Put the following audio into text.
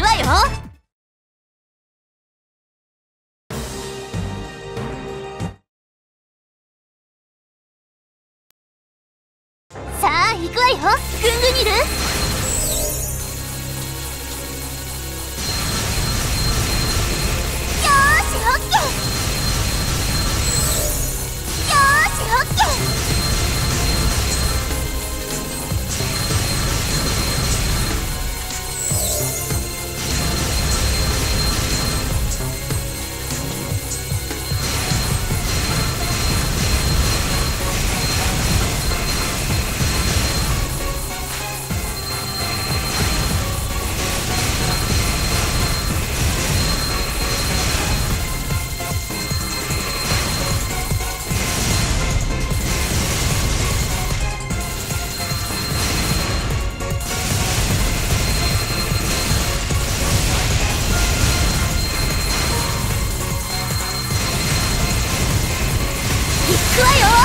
るわよ。さあ行くわよ。グングニル play!